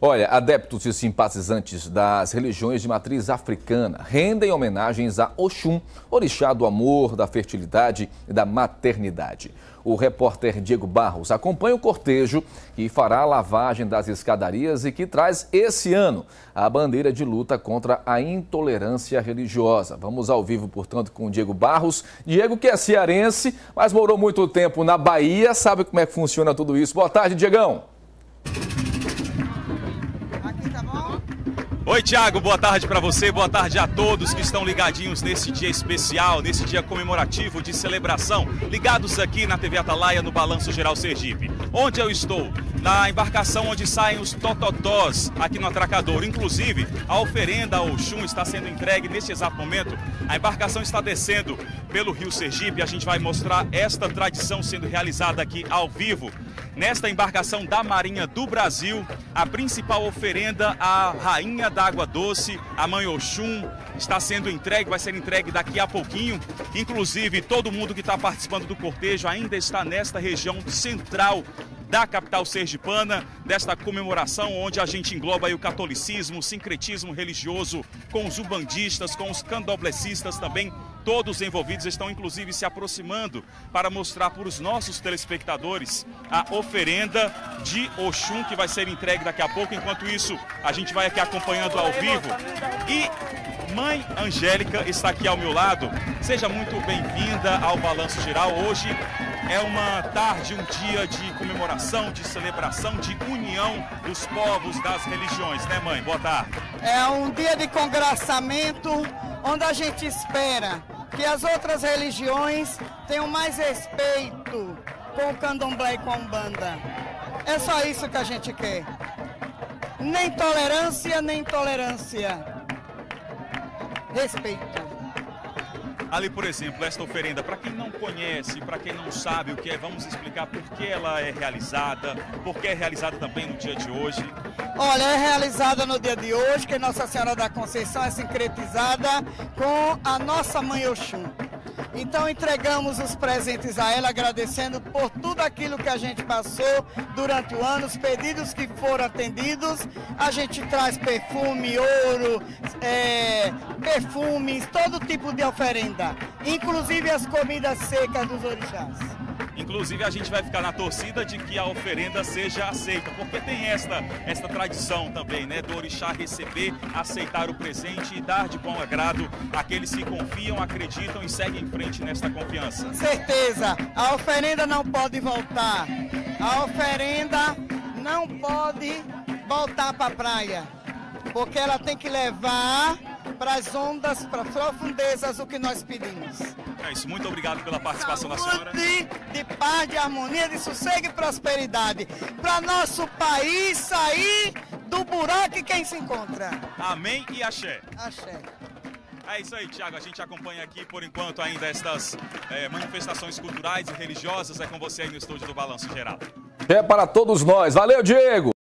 Olha, adeptos e simpatizantes das religiões de matriz africana rendem homenagens a Oxum, orixá do amor, da fertilidade e da maternidade. O repórter Diego Barros acompanha o cortejo que fará a lavagem das escadarias e que traz esse ano a bandeira de luta contra a intolerância religiosa. Vamos ao vivo, portanto, com o Diego Barros. Diego, que é cearense, mas morou muito tempo na Bahia, sabe como é que funciona tudo isso. Boa tarde, Diegão. Oi, Tiago, boa tarde para você, boa tarde a todos que estão ligadinhos nesse dia especial, nesse dia comemorativo de celebração, ligados aqui na TV Atalaia no Balanço Geral Sergipe. Onde eu estou? Na embarcação onde saem os tototós aqui no atracador. Inclusive, a oferenda ao Oxum está sendo entregue neste exato momento. A embarcação está descendo pelo Rio Sergipe. A gente vai mostrar esta tradição sendo realizada aqui ao vivo nesta embarcação da Marinha do Brasil, a principal oferenda à Rainha da Água Doce, a Mãe Oxum, está sendo entregue, vai ser entregue daqui a pouquinho. Inclusive, todo mundo que está participando do cortejo ainda está nesta região central da capital sergipana, desta comemoração onde a gente engloba o catolicismo, o sincretismo religioso, com os ubandistas, com os candoblecistas também, todos envolvidos estão inclusive se aproximando para mostrar para os nossos telespectadores a oferenda de Oxum que vai ser entregue daqui a pouco. Enquanto isso, a gente vai aqui acompanhando ao vivo e Mãe Angélica está aqui ao meu lado. Seja muito bem-vinda ao Balanço Geral. Hoje é uma tarde, um dia de comemoração, de celebração, de união dos povos, das religiões, né, mãe? Boa tarde. É um dia de congraçamento onde a gente espera que as outras religiões tenham mais respeito com o candomblé e com a umbanda. É só isso que a gente quer. Nem tolerância, nem intolerância. Respeito. Ali, por exemplo, esta oferenda, para quem não conhece, para quem não sabe o que é, vamos explicar por que ela é realizada, por que é realizada também no dia de hoje. Olha, é realizada no dia de hoje, que Nossa Senhora da Conceição é sincretizada com a nossa Mãe Oxum. Então entregamos os presentes a ela, agradecendo por tudo aquilo que a gente passou durante o ano, os pedidos que foram atendidos. A gente traz perfume, ouro, é, perfumes, todo tipo de oferenda, inclusive as comidas secas dos orixás. Inclusive a gente vai ficar na torcida de que a oferenda seja aceita, porque tem esta, esta tradição também, né, do orixá receber, aceitar o presente e dar de bom agrado àqueles que confiam, acreditam e seguem em frente nesta confiança. Certeza, a oferenda não pode voltar. A oferenda não pode voltar para a praia, porque ela tem que levar para as ondas, para as profundezas, o que nós pedimos. É isso, muito obrigado pela participação Saúde, da senhora. De paz, de harmonia, de sossego e prosperidade. Para nosso país sair do buraco em quem se encontra. Amém e axé. Axé. É isso aí, Tiago. A gente acompanha aqui, por enquanto, ainda estas é, manifestações culturais e religiosas. É com você aí no estúdio do Balanço Geral. É para todos nós. Valeu, Diego!